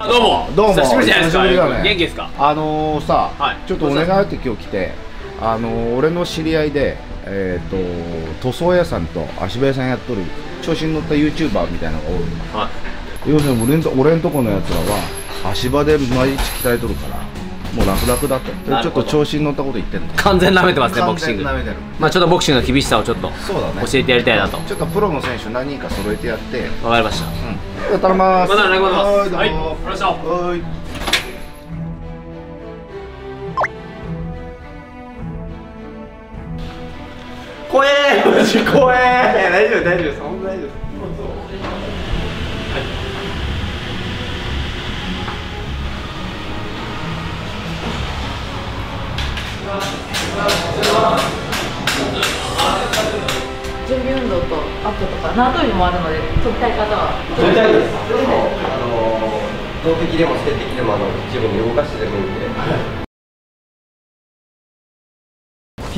あどうも。どうも。久しぶりじゃないですかね。元気ですか？あのー、さ、はい。ちょっとお願いって今日来てあのー、俺の知り合いでえっ、と塗装屋さんと足場屋さんやっとる調子に乗った YouTuber みたいなのが多いの。はい。要するに俺んと俺んとこのやつらは足場で毎日鍛えとるからもう楽々だと。でちょっと調子に乗ったこと言ってんの。完全舐めてますねボクシング。完全に舐めてる。まあちょっとボクシングの厳しさをちょっとそうだね。教えてやりたいなと。ちょっとプロの選手何人か揃えてやって。うんわかりました。じゃあ頼みます。またお願いしますはいどうも。はいわかりましたはい。怖えマジ怖え大丈夫大丈夫。そんな大丈夫準備運動とアップとか縄跳びもあるので飛びたい方は取りたいですあの動的でも性的でもあの自分で動かしてでもいいんで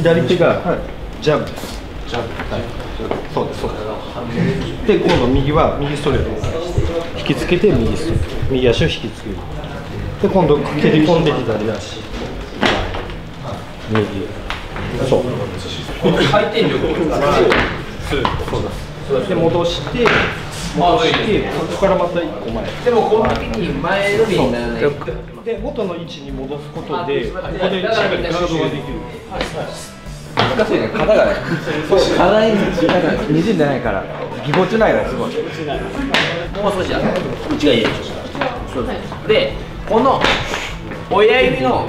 左手がジャブ。ジャブ。はい。そうです。そうです。で、今度右は右ストレート。引きつけて右ストレート。右足を引きつける。で、今度蹴り込んで左足。右。そう。回転力そうです。で、戻して、戻して、ここからまた一個前。でもこの時に前のめりにならないで、元の位置に戻すことで、ここでしっかりガードができる。難しいね肩がね肩になんかにじんでないからぎこちないからすごいもう少しだ内がいいでしょそうですでこの親指の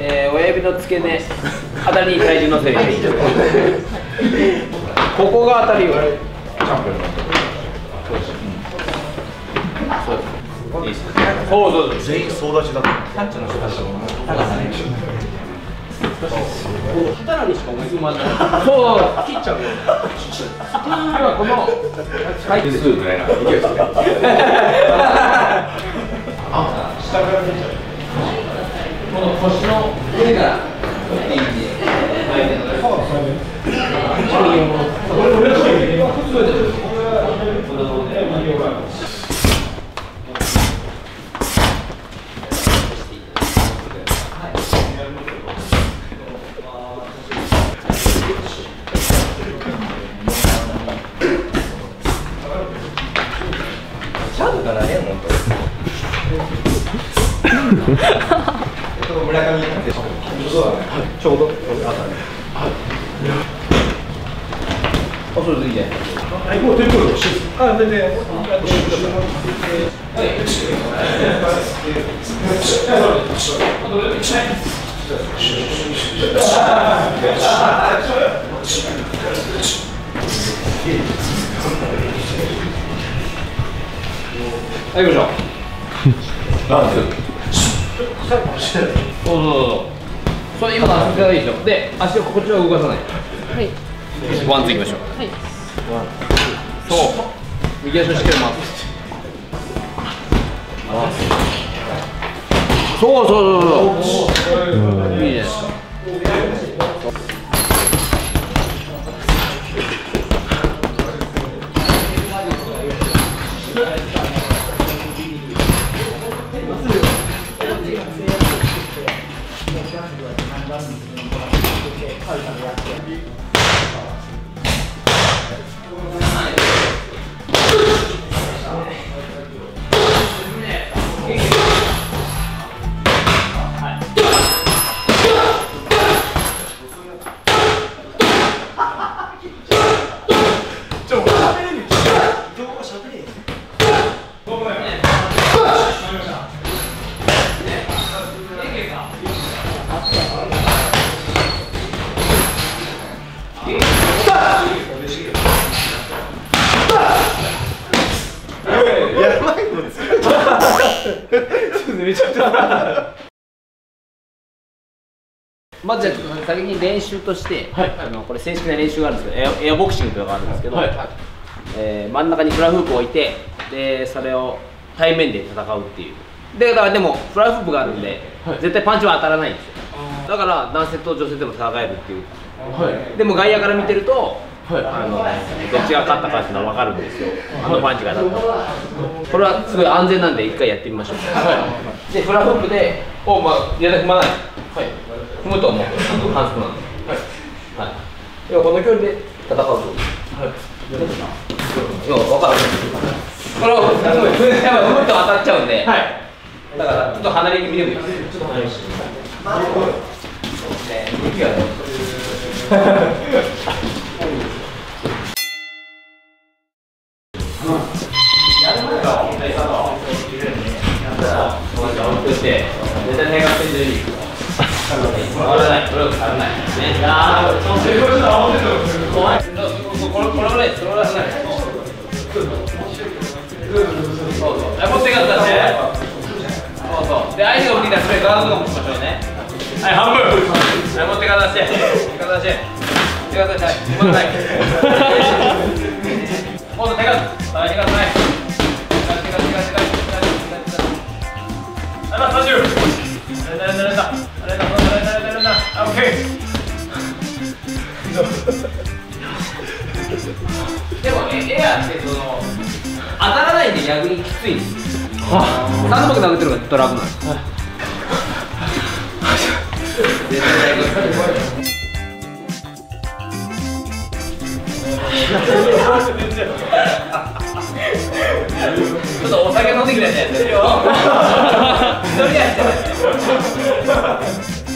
えー、親指の付け根あたりに体重乗せるここが当たりよそうですそう。そう。そう。全員総立ちだった刀にしか思いつまんないそう。切っちゃう。よ今この回数ぐらいな勢いですねこの腰の上から取っていってち村上ってちょうど。あそれでいいねはい、もう手袋をしいです。あ、全然。はい行きましょうそう そうそうそう。それ今の足がいいでしょ。で足をこっちは動かさない。はい。ワンツーいきましょう。はい。そう。右足をしっかり回すそうそうそうそう。いいじゃないですか dua teman dan mengumpulkan tiket hal yang まずじゃあ先に練習として、あのこれ正式な練習があるんですけどエアエアボクシングというのがあるんですけど、えー真ん中にフラフープを置いてでそれを対面で戦うっていう。でだからでもフラフープがあるんで、絶対パンチは当たらないんですよ。だから男性と女性でも戦えるっていう、でも外野から見てると、あのどっちが勝ったかっていうのは分かるんですよ。あのパンチが当たった。らこれはすごい安全なんで一回やってみましょう、でフラフープでおまあや踏まない、踏むと思う反則なんではい、要はこの距離で戦うとはい要は分かるこれを踏むやばい踏むと当たっちゃうんで、はいだからちょっと離れ気味でもいいですちょっと離れ気味そうですね息がねで、相手が振り出すガードが持ちましょうね。はい、半分。はい、持ってから出して。手から出して。手から出して。はい、うまくない。もっと手が、はい、手がない。手が、手が、手が、手が、手が、手が。はい、まあ、三十。連打、連打、連打。連打、連打、連打、連打。あ、オッケー。でも、エエアって、その。当たらないんで、逆にきついんです。サンドバッグ殴ってるのがドラグなんです。ちょっとお酒飲んできたやつや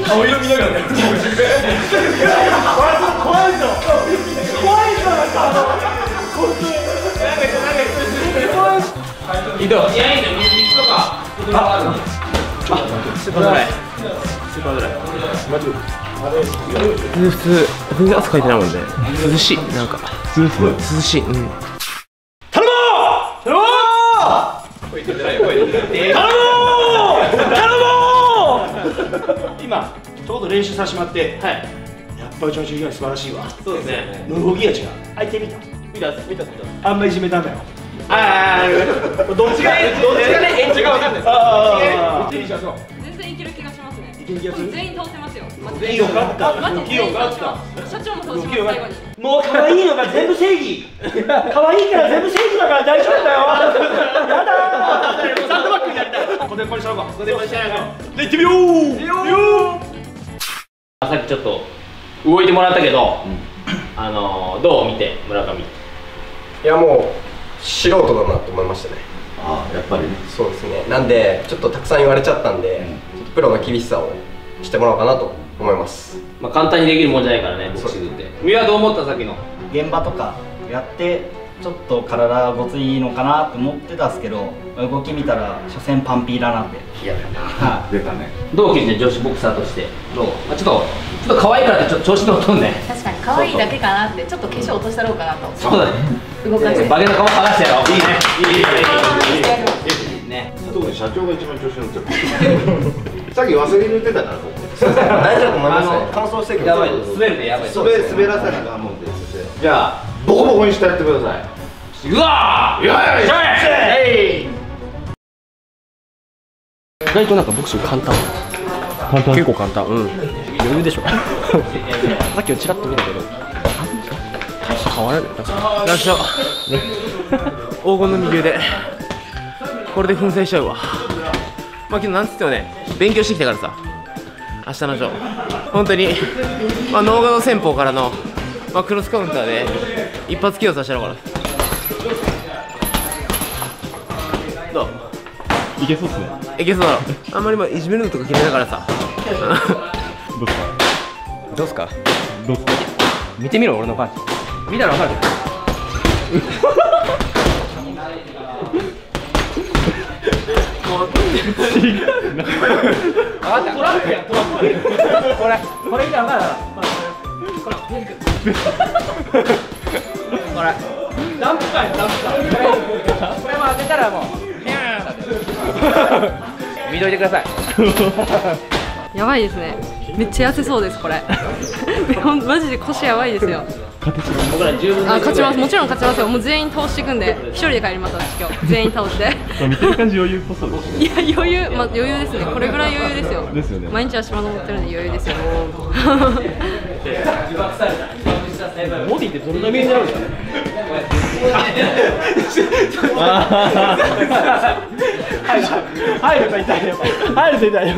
ですね。はい、ポケが。左足回さないように。しっかり決める。違う違う違う。おお、いいです。いいよ。打って打って打って。オッケー。ブギめっちゃうまい。顔色見ながら。ね。怖い。移動。いやいいの、水とか。あ、ある。スーパードライ。スーパードライ。普通普通汗かいてないもんね涼しいなんか涼しい涼しいうん練習させてもらって、やっぱうちの従業員素晴らしいわ。そうですね。動きが違う相手見た。見た、見た、見た。あんまいじめたんだよ。ああ、どっちが、どっちがね、エッジがわかんないです。ああ全然いける気がしますね。いける気がする？全員倒せますよ。マジでいいよかった。マジでいいよかった。社長も倒します最後に。もう可愛いのが全部正義。可愛いから全部正義だから大丈夫だよ。やだー。サンドバッグになりたい。これこれしようか。これこれしようで行ってみようさっきちょっと動いてもらったけど、あのーどう見て村上？いやもう素人だなと思いましたね。ああやっぱりね。そうですね。なんでちょっとたくさん言われちゃったんで、ちょっとプロの厳しさをしてもらおうかなと思います。まあ簡単にできるもんじゃないからね、ボクシングって。みはどう思った？さっきの。現場とかやってちょっと体ごついのかなって思ってたんですけど動き見たら所詮パンピーだなっていやは出たね。同期で女子ボクサーとして。どう、まあ、ちょっとちょっと可愛いからってちょ調子乗っとんね確かに可愛いだけかなってちょっと化粧落としたろうかなと。そうだね。動かして。バケの顔剥がしてやろう。いいね。いいね。いいね。特に社長が一番調子乗ってるさっき忘れに言ってたからここ大丈夫と思いますね。あの乾燥してるやばい滑るでやばい滑滑らさなあかんもんでじゃあボコボコにしてやってください。うわー！いやいやい。や意外となんかボクシング簡単。結構簡単。うん。余裕でしょ。さっきもちらっと見たけど。大して変わらない。よいしょ黄金の右腕。これで粉砕しちゃうわ。まあけどなんつってもね勉強してきたからさ。明日のジョー。本当に。まあ能賀の戦法からの、まあ、クロスカウンターで一発 KO させてやろうかな。どう？いけそうっすね。いけそうだろ。あんまりまあいじめるのとか嫌いだからさ。どうっすか。どうすか？どうっすか。見てみろ俺のパンチ見たらわかる。こったトラックやトラックこれこれいいか分かるこれこれ。ダンプカーダンプカー。これも当てたらもう。ビャーン見といてください。やばいですね。めっちゃ痩せそうですこれ。マジで腰やばいですよ。僕ら十分あ勝ちます。もちろん勝ちますよ。もう全員倒していくんで。一人で帰ります私今日。全員倒して。見てる感じ余裕っぽそう。ですいや余裕まあ余裕ですねこれぐらい余裕ですよですよね毎日足場登ってるんで余裕ですよボディってどれだけになるんですか入ると痛いよ入ると痛いよ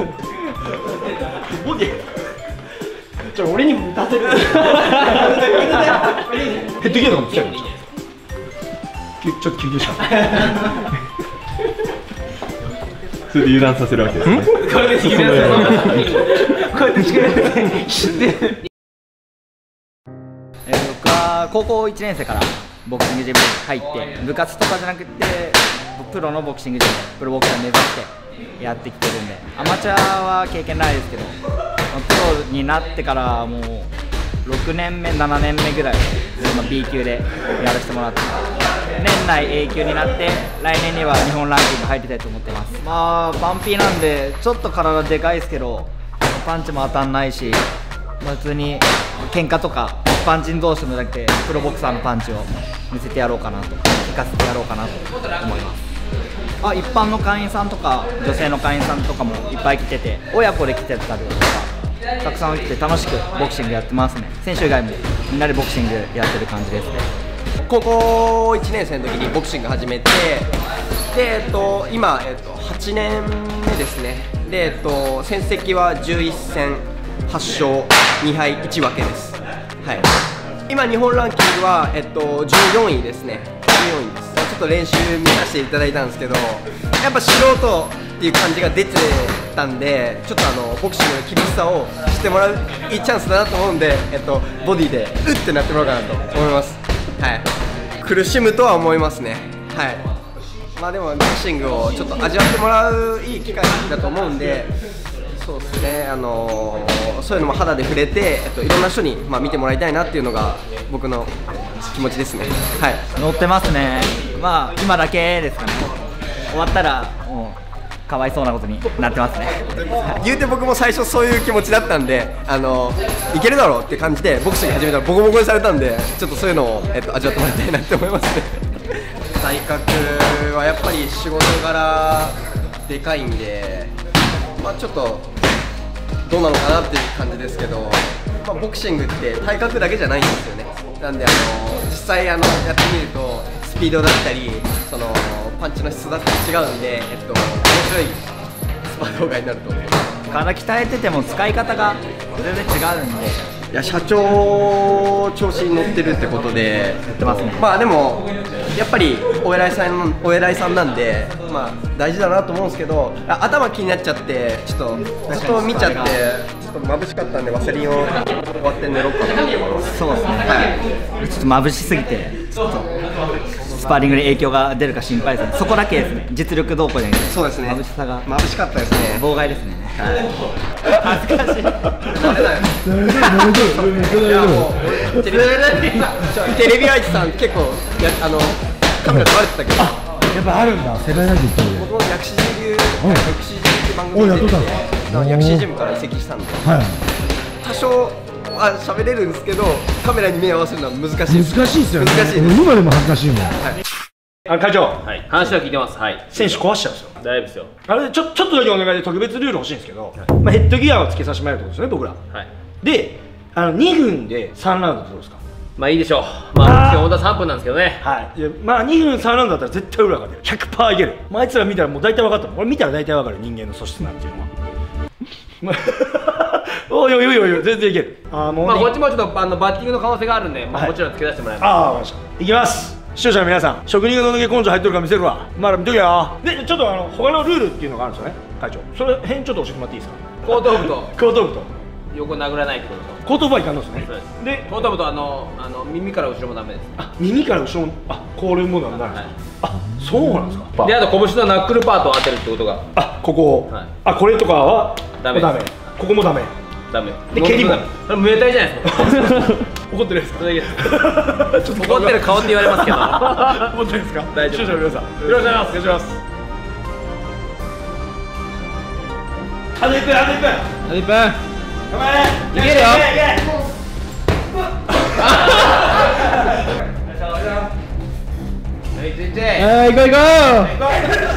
ボディちょ俺にも打たせる。ヘッドギアとかもつけるんですかきゅちょっと救急車それで油断させるわけですね。これでそのようなこうやって高校1年生からボクシングジムに入って部活とかじゃなくてプロのボクシングジムプロボクサー目指してやってきてるんでアマチュアは経験ないですけどプロになってからもう6年目7年目ぐらい今 B 級でやらせてもらって年内 A 級になって来年には日本ランキング入りたいと思ってます。まあパンピーなんでちょっと体でかいですけどパンチも当たんないしまあ、普通に喧嘩とか一般人同士のじゃなくてプロボクサーのパンチを見せてやろうかなと聞かせてやろうかなと思います。あ一般の会員さんとか女性の会員さんとかもいっぱい来てて親子で来てたりとかたくさん来て楽しくボクシングやってますね。選手以外もみんなでボクシングやってる感じです。ね高校1年生の時にボクシング始めてで、えっと、今、えっと、8年目ですね。で、えっと、戦績は11戦8勝2敗1分けです、はい、今日本ランキングは、えっと、14位ですね。14位です。ちょっと練習見させていただいたんですけどやっぱ素人っていう感じが出てたんでちょっとあのボクシングの厳しさを知ってもらういいチャンスだなと思うんで、えっと、ボディでうってなってもらおうかなと思います。はい。苦しむとは思いますね。はい。まあでもボクシングをちょっと味わってもらういい機会だと思うんでそうですね。あのーそういうのも肌で触れて、えっと、いろんな人に、まあ、見てもらいたいなっていうのが僕の気持ちですね。はい。乗ってますね。まあ今だけですかね。終わったらもうかわいそうなことになってますね。言うて僕も最初そういう気持ちだったんであのいけるだろうって感じでボクシング始めたらボコボコにされたんでちょっとそういうのを、えっと、味わってもらいたいなって思いますね。体格はやっぱり仕事柄でかいんでまあちょっとどうなのかなっていう感じですけど、まあ、ボクシングって体格だけじゃないんですよね。なんであの実際あのやってみるとスピードだったりそのパンチの質だったり違うんで、えっと、面白いスパ動画になると思います。体鍛えてても使い方が全然違うんで。いや社長調子に乗ってるってことで。やってますね。まあでもやっぱりお偉いさんお偉いさんなんでまあ大事だなと思うんですけどあ頭気になっちゃってちょっとずっと見ちゃってちょっと眩しかったんでワセリンを終わって寝ろうかなと思います。そうですね、はい、ちょっと眩しすぎてちょっとスパーリングに影響が出るか心配ですね。そこだけですね。実力どうこうじゃなくてそうですね。眩しさが。眩しかったですね。妨害ですね。恥ずかしい。い。やもうテレビテレビライトさん結構やあのカメラ撮られてたけど。やっぱあるんだ。世代ラジオって僕も薬師寺流薬師寺って番組おやっと出てったのて薬師ジムから移籍したんで。はい。多少あ喋れるんですけどカメラに目を合わせるのは難しい難しいですよね。難しいです。今でも恥ずかしいもん。あ会長。はい。話は聞いてます。はい。選手壊しちゃうんですよ。大丈夫ですよ。あれちょちょっとだけお願いで特別ルール欲しいんですけど、まあ、ヘッドギアをつけさせてもらえるってことですよね僕ら。はい。であの2分で3ラウンドってどうですか？まあいいでしょう。まあ今日本当は3分なんですけどね。はい。いやまあ2分3ラウンドだったら絶対裏が出る。100%いける、まあ、あいつら見たらもう大体分かったもん俺見たら大体分かる人間の素質なんていうのは。まあおいおいおいおい全然いける。あーもう、まあこっちもちょっとあのバッティングの可能性があるんで、まあ、はい。もちろんつけ出してもらいますああ分かりました。いきます。視聴者の皆さん職人がどんだけ根性入ってるか見せるわ。まだ見とけよ。でちょっとあの他のルールっていうのがあるんですよね。会長。それ辺ちょっと教えてもらっていいですか？後頭部と。後頭部と。横殴らないってことと後頭部はいかんのですね。そうです。で後頭部とあのあの耳から後ろもダメです。耳から後ろもあこれもなんだ、あそうなんですか。であと拳のナックルパートを当てるってことが。あここ、はい。あこれとかはダメダメ。ここもダメダメ。で蹴りも。それムエタイじゃないですか。怒ってないですか怒ってる顔って言われますけど。怒ってないですか？大丈夫。視聴者の皆さんよろしくお願いします。お願いしますあと1分あと1分あと1分頑張れ。いけるよ。いけいけ はい行こう。行こう